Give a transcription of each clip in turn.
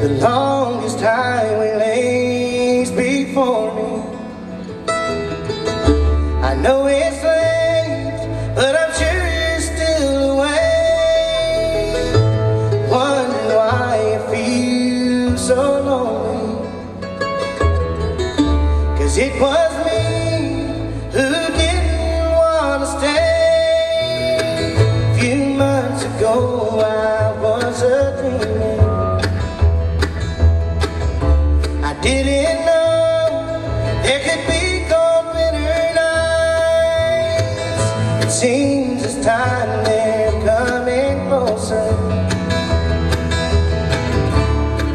The longest highway lays before me. I know it's late, but I'm sure you're still away Wonder why you feel so lonely. Cause it was Didn't know there could be cold winter nights. It seems as time they're coming closer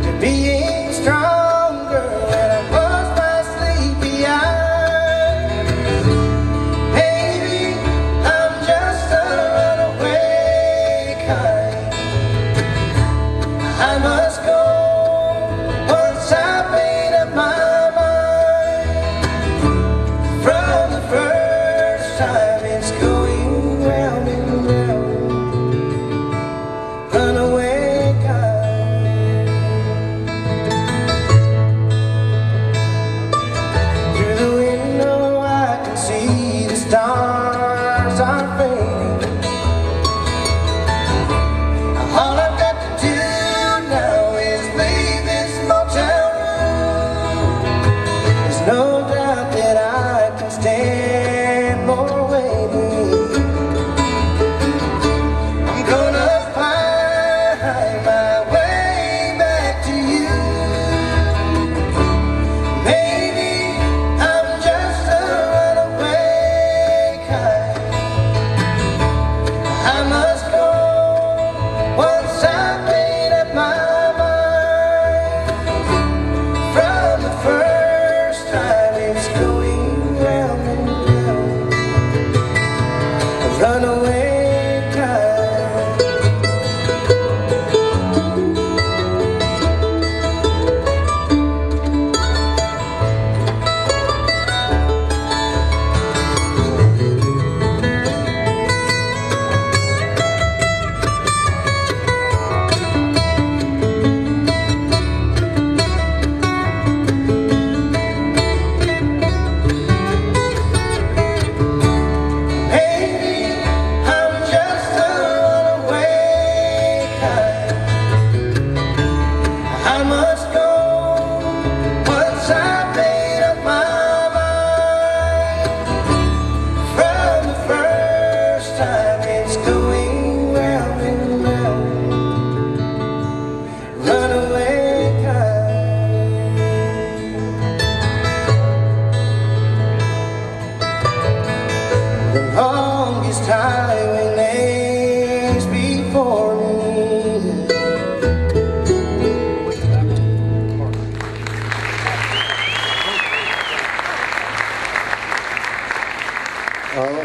to being stronger. And I close my sleepy eyes. Maybe I'm just a runaway kind. I must. time. waves go.